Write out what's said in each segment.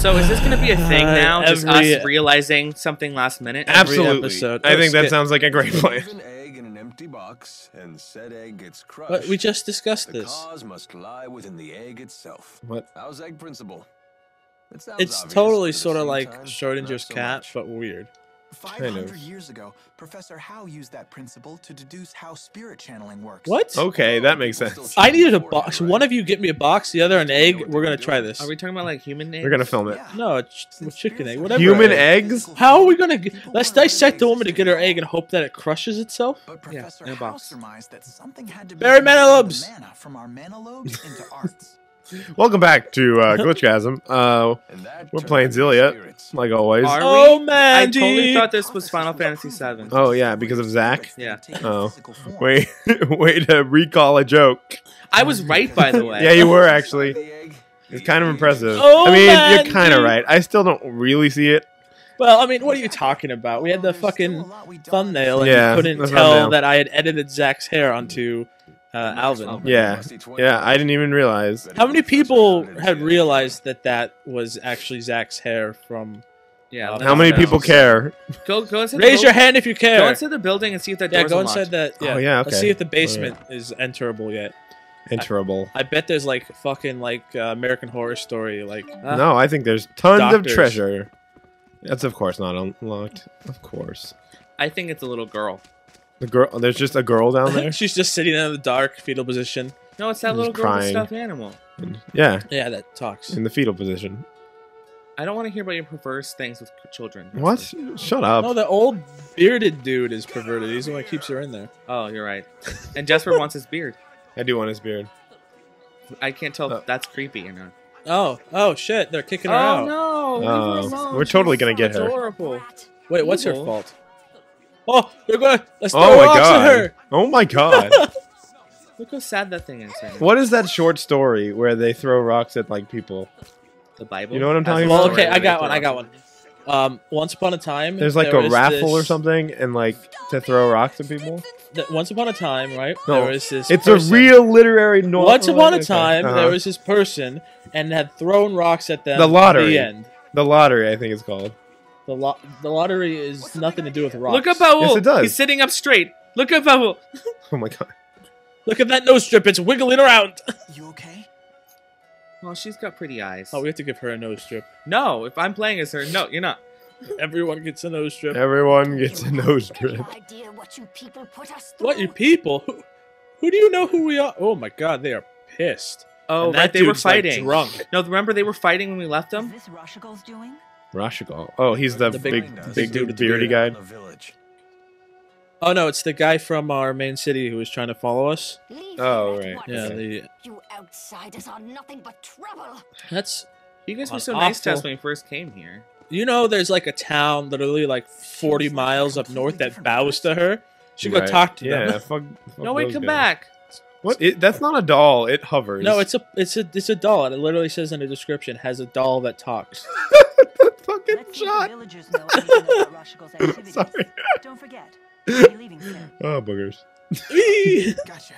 So is this gonna be a thing Uh, now? Just every- us realizing something last minute? Every Absolutely. episode. I think that skip. sounds like a great plan. Leave an egg in an empty box, and said egg gets crushed. But we just discussed the this. cause must lie within the egg itself. What? How's egg principle? It sounds It's obvious, totally at the sort of same like time, Schrodinger's not so cat, much. but weird. 500 years ago, Professor Howe used that principle to deduce how spirit channeling works. What? Okay, that makes sense. I needed a box. right? One of you get me a box, the other an egg. We're gonna try this. Are we talking about like human eggs? We're gonna film it. Yeah. No, it's chicken egg. Whatever. Human eggs? How are we gonna? Let's dissect the woman to get her egg and hope that it crushes itself. But Yeah, Professor in a Howe box. surmised that something had to be Barry Manilobes. mana from our manalobes into arts. Welcome back to uh, Glitchgasm. Uh, we're playing into Xillia, like always. Are Oh, we? I totally thought this was Final Fantasy VII. Oh, yeah, because of Zack? Yeah. Oh, Wait, way to recall a joke. I was right, by the way. Yeah, you were actually. It's kind of impressive. Oh, I mean, Mandy. you're kind of right. I still don't really see it. Well, I mean, what are you talking about? We had the fucking thumbnail, and Yeah, you couldn't tell thumbnail. that I had edited Zack's hair onto uh, Alvin. Yeah, yeah, I didn't even realize. How many people had realized that that was actually Zack's hair from? Yeah. How How many go. people care? Go go inside. Raise the your hand if you care. Go inside the building and see if that Yeah, door's go unlocked. inside that. Yeah. Oh, yeah, Let's okay. see if the basement is enterable yet. Enterable. I bet there's like fucking like uh, American Horror Story. Like Uh, No, I think there's tons of treasure. That's of course not unlocked. Of course. I think it's a little girl. The girl, there's just a girl down there. she's just sitting in the dark, fetal position. No, it's that Just little girl with crying. the stuffed animal. Yeah, Yeah, that talks. in the fetal position. I don't want to hear about your perverse things with children. What? Shut up. No, the old bearded dude is perverted. He's the one that keeps her in there. Oh, you're right. And Jasper wants his beard. I do want his beard. I can't tell Oh. if uh, that's creepy or not. Oh, oh shit! They're kicking her Oh out. no! Leave her Oh, alone. we're totally gonna get her. Adorable. Wait, what's her Cool. fault? Oh, they're gonna let's throw Oh my rocks at god. her. Oh my god. Look how sad that thing is. Right what is that short story where they throw rocks at like people? The Bible. You know what I'm Has talking a Well, about? story okay, I got one. I got one. Um, once upon a time, There's like there a was raffle or something, and like to throw rocks at people. th- once upon a time, right? No, there was this. It's person. a real literary novel. Once upon a time, Uh-huh. there was this person and had thrown rocks at them. The lottery. The end. the lottery. I think it's called. The lo- the lottery is nothing to do with rocks. Look at Paul. Yes, it does. He's sitting up straight. Look at Paul. Oh my god. Look at that nose strip. It's wiggling around. You okay? Well, she's got pretty eyes. Oh, we have to give her a nose strip. no, if I'm playing as her, no, you're not. Everyone gets a nose strip. Everyone gets a nose strip. idea what you people put us through? What you people? Who, who do you know who we are? Oh my god, they are pissed. Oh, And right, that they were dude's, like, fighting. drunk. No, remember they were fighting when we left them. Is this Rashugal's doing? Rashugal. Oh, he's the, The big, big- big, dude the beardy guy. The village. Oh no, it's the guy from our main city who was trying to follow us. Leave Oh, right. Yeah, the You outsiders are nothing but trouble. that's You guys were An so nice to us when we first came here. you know there's like a town literally like 40 miles up north that bows to her. She go Right. talk to Yeah, them. fuck. fuck No, wait, come guys. back. What? It, that's not a doll. It hovers. No, it's a it's a it's a doll, and it literally says in the description has a doll that talks. fucking Let's see the shot. villagers know about activities. Sorry. Don't forget, leaving soon. Oh boogers. Gotcha.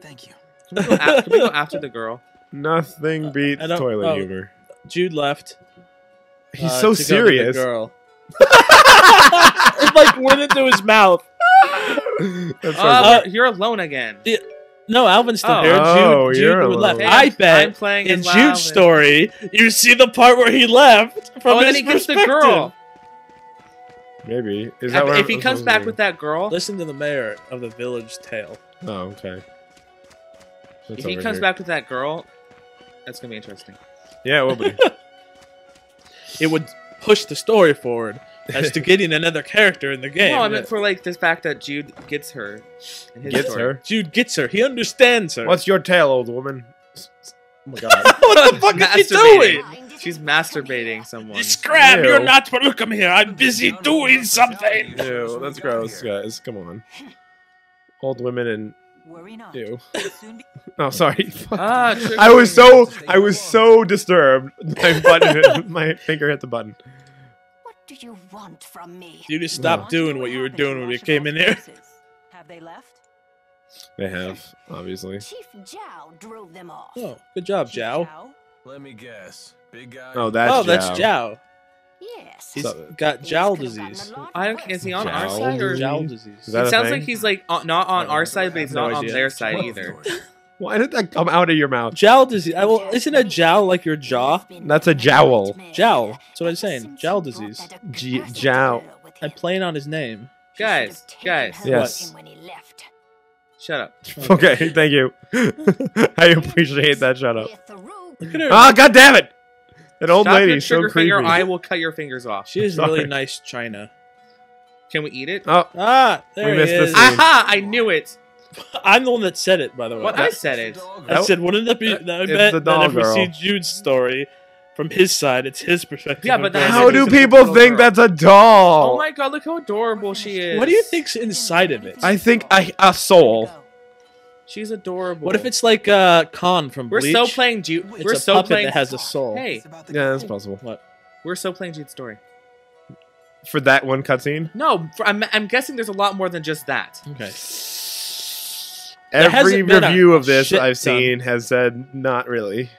Thank you. Can we go, can we go after the girl? Nothing beats I don't- toilet oh. humor. Jude left. He's uh, so to go get the serious. Girl. it like went into his mouth. That's Uh, you're alone again. No, Alvin's still Oh. here. Jude, Oh, Jude you're left. alone. I I'm bet playing in as Jude's Alvin. story, you see the part where he left from Oh, and his then he gets the perspective. girl. Maybe. Is If, that what if I'm he comes supposed back with that girl, Listen to the mayor of the village tale. Oh, okay. That's if he comes here. back with that girl, that's gonna be interesting. Yeah, it will be. It would push the story forward as to getting another character in the game. no, I meant for like the fact that Jude gets her. In his Gets story. her. Jude gets her. He understands her. What's your tale, old woman? Oh my god. what the fuck is he Masturbating. doing? She's masturbating someone. Scrap, Ew. you're not welcome here. I'm busy doing something. Ew, that's gross, guys. Come on. Old women and Worry not. ew. We'll soon Oh, sorry. Fuck. Ah. I was so I was so disturbed. My button, my finger hit the button. What do you want from me? You just stopped doing what you were doing when we came in here. Have they left? They have, obviously. Chief Jiao drove them off. Oh, good job, Chief Jiao. Jiao? Let me guess. Big guy. Oh, that's oh, that's Jiao. Jiao. Yes. He's So- got He's jowl disease. I don't. worse. Is he on our side or? disease? Jowl disease. It sounds thing? like he's like on, not on our side, but he's No not on idea. their side either. Doors. Why did that come out of your mouth? Jowl disease. I, well, isn't a jowl like your jaw? That's a jowl. Jowl. That's what I'm saying. Jowl disease. G- jowl. I'm playing on his name. Guys, guys. Yes. When he left. Shut up. Okay, thank you. I appreciate that. Shut up. Look at her. Ah, god damn it! An old Stop your lady's so creepy. finger. I will cut your fingers off. She is Sorry. really nice china. Can we eat it? Oh, Ah, there We he missed is. this scene. Aha! I knew it. I'm the one that said it, by the way. What I said it. I said, wouldn't it be? Uh, I bet that if we see Jude's story from his side, it's his perspective. Yeah, but this. how do people think girl. that's a doll? Oh my god! Look how adorable she is. What do you think's inside of it? I think I, a soul. She's adorable. What if it's like uh, Kon from We're Bleach? so playing Jude. It's We're a so puppet playing. that has a soul. Hey, It's about Yeah, that's possible. What? we're so playing Jude's story. For that one cutscene, No, for, I'm, I'm guessing there's a lot more than just that. Okay. There every hasn't been a review of this I've ton. seen has said not really.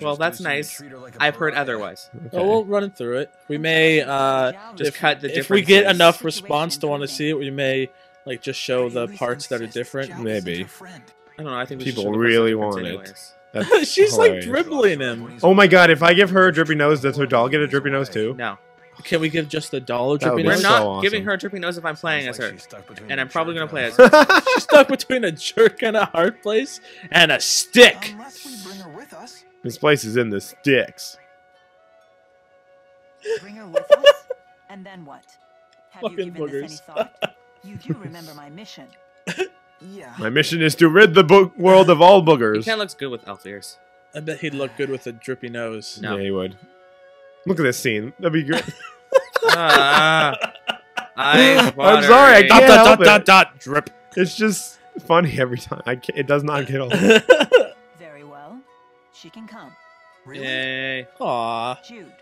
Well, that's do seem to nice. treat her like a I've heard otherwise. Okay. Oh, we'll run through it. We may uh, Just if, cut the if we get enough response to want to see it, we may like just show the parts that are different. Maybe. I don't know. I think People should show the really want it. different That's She's like dribbling him. Oh my god! If I give her a drippy nose, does her doll get a drippy nose too? No, Can we give just the dollar That would dripping be we're nose? so not awesome. giving her a drippy nose if I'm playing Sounds as like her, she's stuck and I'm probably gonna play as her. She's stuck between a jerk and a hard place and a stick. Unless we bring her with us. this place is in the sticks. Bring her with us? And then what? Have you Fucking given this any thought? You do remember my mission. Yeah. My mission is to rid the bo- world of all He boogers. kind of looks good with elf ears. I bet he'd look good with a drippy nose. No. Yeah, he would. Look at this scene. That'd be great. Ah, ice I'm sorry, I watery. can't Dot, dot, help dot, it. dot, dot, drip. It's just funny every time. I can't, it does not get old. Very well. She can come. Really? Yay. Aw. Jude.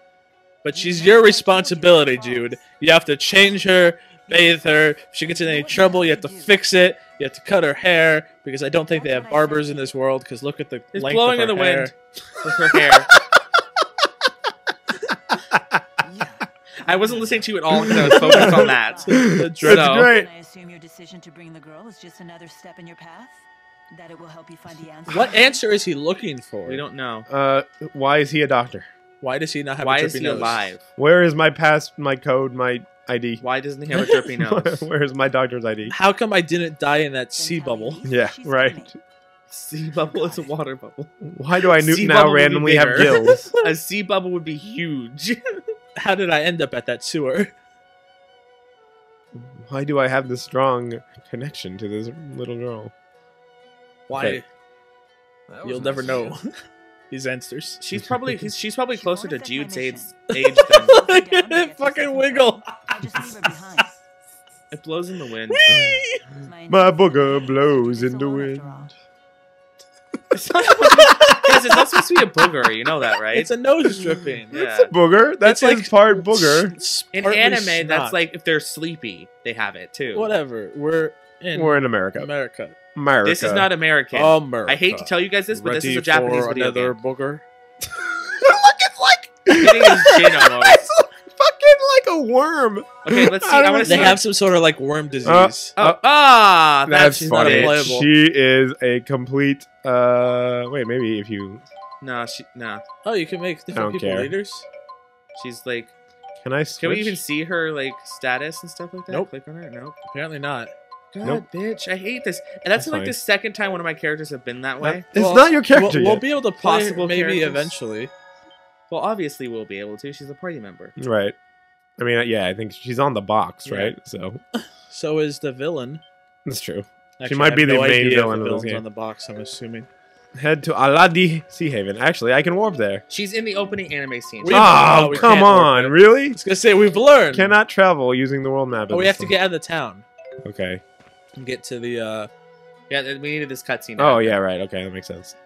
But she's your responsibility, Jude. You have to change her, bathe her. If she gets in any trouble, you have to fix it. You have to cut her hair because I don't think they have barbers in this world. Because look at the It's length blowing of in the hair. wind with her hair. Yeah. I wasn't listening to you at all because I was focused on that. That's drip. So- great. I assume your decision to bring the girl is just another step in your path? That it will help you find the answer? What answer is he looking for? We don't know. Uh, why is he a doctor? Why does he not have Why a is he nose? alive? Where is my pass, my code, my ID? Why doesn't he have a drippy nose? Where is my doctor's ID? How come I didn't die in that sea bubble? Yeah, she's right. coming. Sea bubble is a water bubble. Why do I Sea now bubble would be randomly have bigger. gills? A sea bubble would be huge. How did I end up at that sewer? Why do I have this strong connection to this little girl? Why? Okay. You'll never know these answers. She's probably he's, she's probably She closer to Jude's age, age than Look Down at it fucking wiggle. I just leave her behind. it blows in the wind. Whee! My My booger blows in the wind. After all. It's not supposed to be, guys, it's not supposed to be a booger. You know that, right? It's a nose dripping. Yeah. It's a booger. That's It's like- part booger. In partly anime, snot. that's like if they're sleepy, they have it too. whatever. We're in We're in America. America. America. This is not American. America. I hate to tell you guys this, but this is Ready a Japanese for video another game. booger. Look, it's like Hitting his chin almost. It's fucking like a worm. Okay, let's see. I I want to They have some sort of like worm disease. Oh, ah, That's that's, not funny. it. unplayable. She is a complete. Uh, wait, maybe if you Nah, she, nah. oh, you can make different people care. leaders. She's like. can I switch? Can we even see her like status and stuff like that? Nope. Click on her. Nope. Apparently not. God, Nope. bitch, I hate this. And that's, That's like fine. the second time one of my characters have been that way. It's Well, not your character We'll, we'll be able to play her Possible maybe characters. eventually. Well, obviously we'll be able to. She's a party member. Right. I mean, yeah, I think she's on the box, Yeah. right? So So is the villain. that's true. Actually, might I be have the main idea if villain the of this villain's game. on the box. I'm assuming. Head to Aladi Sea Haven. Actually, I can warp there. She's in the opening anime scene. We- oh, no, we come can't warp on, really? I was gonna say we've learned. Cannot travel using the world map. Oh, we this have to point. get out of the town Okay. and get to the. uh Yeah, th- we needed this cutscene. Oh yeah, right. Okay, that makes sense.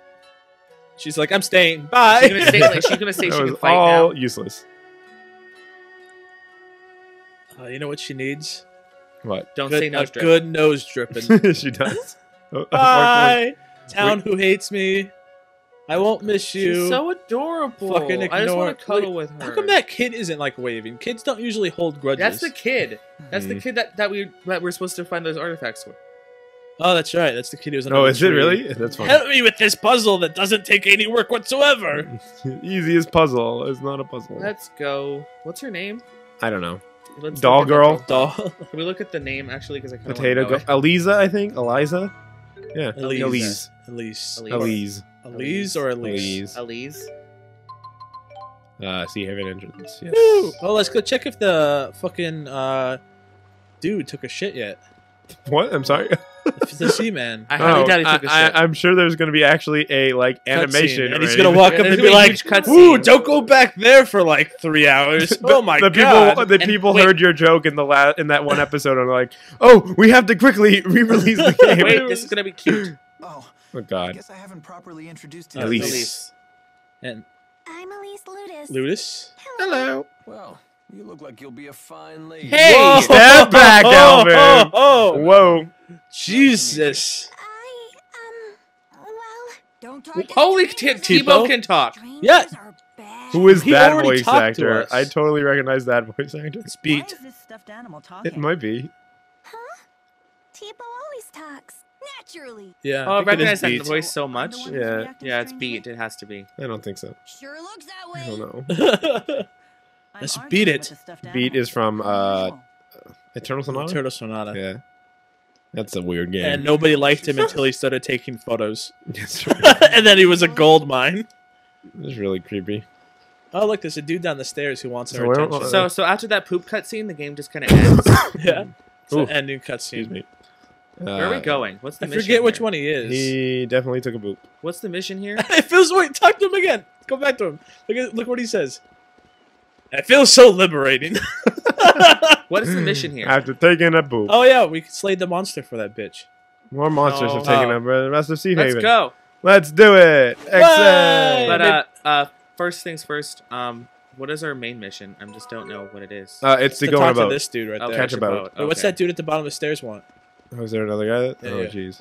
She's like, I'm staying. Bye. She's gonna say like she's gonna say she that can fight all now. useless. Uh, you know what she needs? What? Don't good, say no a strip. good nose dripping. she does. Oh, Bye, town who hates me. I won't miss you. She's so adorable. Fucking I just ignore- want to cuddle Wait, with her. How come that kid isn't like waving? Kids don't usually hold grudges. That's the kid. That's the Hmm. kid that, that we that we're supposed to find those artifacts with. Oh, that's right. That's the kid who's. was. Oh, under the is it really? That's fine. Help me with this puzzle that doesn't take any work whatsoever. Easiest puzzle. It's not a puzzle. Let's go. What's her name? I don't know. Let's Doll look at the girl? Doll. Can we look at the name actually? Because I kind of Potato. know Go- Eliza, I think. Eliza. Yeah. Elise. Elise. Elise. Elise. Elise. Elise or Elise? Elise. Elise. Uh, see heaven entrance. Yes. Woo! Oh, let's go check if the fucking uh, dude took a shit yet. What? I'm sorry. the Sea Man. I highly Oh, doubt he took a I, shit. I, am sure there's going to be actually a like animation, and he's gonna walk Yeah, up and be gonna be a like, huge cutscene. "Ooh, don't go back there for like three hours." The- oh my the god! people, the And people wait- heard your joke in the la- in that one episode and are like, "Oh, we have to quickly re-release the game." Wait, this is gonna be cute. Oh, oh I God, guess I haven't properly introduced you. To Elise. Elise. and I'm Elise Lutus. Lutus. hello. Well, you look like you'll be a fine lady. Hey! Whoa! Step back, Alvin. Oh, oh, oh. Whoa, Jesus! I, um, well, Don't try Holy change t- Teepo Teepo? can talk. Strangers Yeah. who is He that voice talked to actor? I totally recognize that voice actor. It's Why beat. is this stuffed animal talking? It might be. huh? Teepo always talks. Naturally. Yeah. Oh, I think recognize that voice so much. I'm the one Yeah. Yeah, it's beat. It has to be. I don't think so. Sure looks that way. I don't know. I'm Let's beat it. Beat is from uh, Eternal Sonata. Turtle Sonata. Yeah, that's a weird game. And nobody liked him until he started taking photos. It's, and then he was a gold mine. it's really creepy. Oh, look, there's a dude down the stairs who wants So our where- attention. So, so after that poop cutscene, the game just kind of ends. yeah. It's Ooh. an ending Excuse cutscene. me. Where are we Uh, going? What's the I mission? forget which here? one he is. He definitely took a boot. What's the mission here? it feels wait, talk to him again. Go back to him. Look at look what he says. It feels so liberating. What is the mission here? After taking a boot, oh yeah, we slayed the monster for that bitch. more monsters Oh. have taken Oh. over the rest of Sea Let's go. Let's do it. Exit. But uh, uh, first things first. Um, what is our main mission? I just don't know what it is. Uh, it's to, To go on a boat. to this dude right Oh, there. catch a boat. Wait, What's that dude at the bottom of the stairs want? Oh, is there another guy? That, Yeah, oh, yeah. jeez.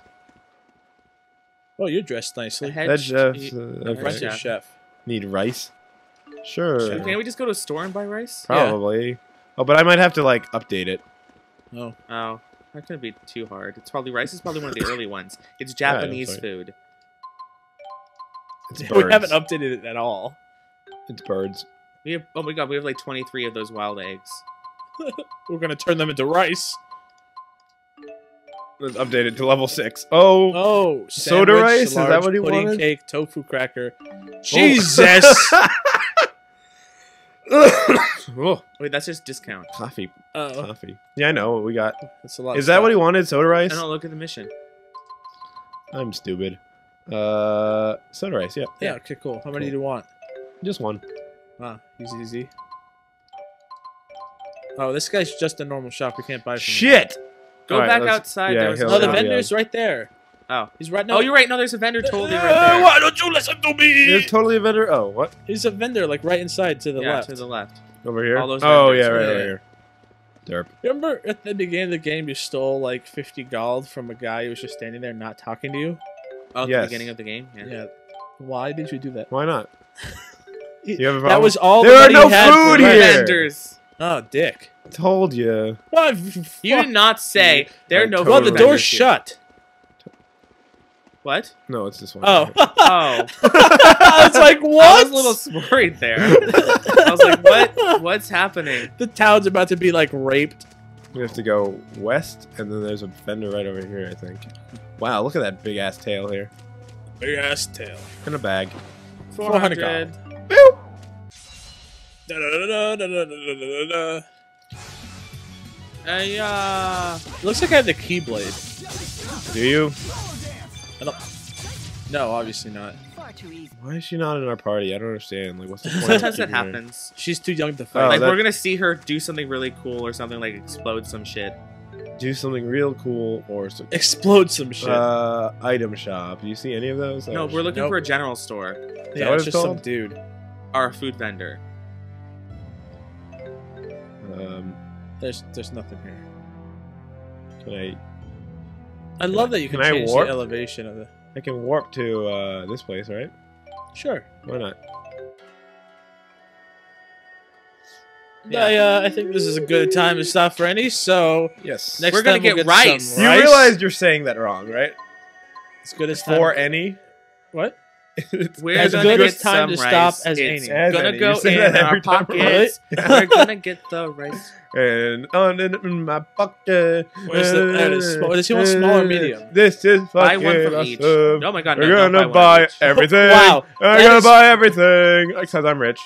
Oh, you're dressed nicely. head Head sh- chef. y- uh, a okay. Where's your chef. chef? Need rice? Sure. Can't we just go to a store and buy rice? Probably. Oh, but I might have to like update it. Oh, Oh, that couldn't be too hard. It's probably rice is probably one of the early ones. It's Japanese sorry. food. It's we haven't updated it at all. It's birds. We have oh my god, we have like 23 of those wild eggs. We're gonna turn them into rice. Let's update it to level six. Oh, Oh, Soda sandwich, rice? Is that what he pudding wanted? cake, tofu cracker. Oh. Jesus. Oh, Wait, that's just discount. coffee, Oh, coffee. Yeah, I know what we got. that's a lot. Is that what he wanted? Soda rice? I don't look at the mission. I'm stupid. Uh, soda rice. Yeah, Yeah. Okay. Cool. How many Cool. do you want? just one. Ah, easy, easy. Oh, this guy's just a normal shop. We can't buy from him. Shit. Go All right, back let's- outside. yeah, there was he'll- No, the Yeah. vendor's right there. Oh. He's right. now. Oh, you're right. No, there's a vendor totally right Uh, there. Why don't you listen to me? There's totally a vendor. Oh, what? He's a vendor, like right inside to the yeah, left. to the left. Over here? All those oh, vendors, yeah, right yeah. over here. Derp. Remember at the beginning of the game, you stole like 50 gold from a guy who was just standing there not talking to you? Oh, at Yes. the beginning of the game. Yeah. Yeah. Why did you do that? Why not? You have a problem? that was all There the are no had food here. Vendors. Oh, dick. Told you. What? You did not say there are no. total Well, the door's vendors here. shut. What? No, it's this one. Oh, right oh! I was like, what? I was a little worried there. I was like, what? What's happening? The town's about to be like raped. We have to go west, and then there's a fender right over here. I think. Wow, look at that big ass tail here. Big ass tail. In a bag. Four hundred. Boop. Da da da da da da da da. Hey, uh, looks like I have the keyblade. Do you? I don't. No, obviously not. Far too easy. Why is she not in our party? I don't understand. Like, what's the point? of sometimes that keeping her? happens. She's too young to Oh, fight. like that- we're gonna see her do something really cool or something like explode some shit. Do something real cool or some Explode some shit. uh, item shop. Do you see any of those? No, Oh, we're looking Nope. for a general store. yeah, what it's it's just some dude. Our food vendor. Um, There's there's nothing here. can I? I love that you can, Can I change warp? the elevation of the. I can warp to uh, this place, right? Sure. Why not? I, uh, I think this is a good time to stop for any. So Yes. next We're gonna time we'll get some rice. you rice. realize you're saying that wrong, right? as good as time. For any. what? It's We're As gonna good get time some to stop rice. as it's any. Gonna any. go in our pockets. We're gonna get the rice. and on in, in my pocket. Where's the- there it is. Small- does he want small or medium? This is fucking Buy one from each. Oh my god, no, We're gonna buy, buy everything. Wow, We're gonna buy everything because I'm rich.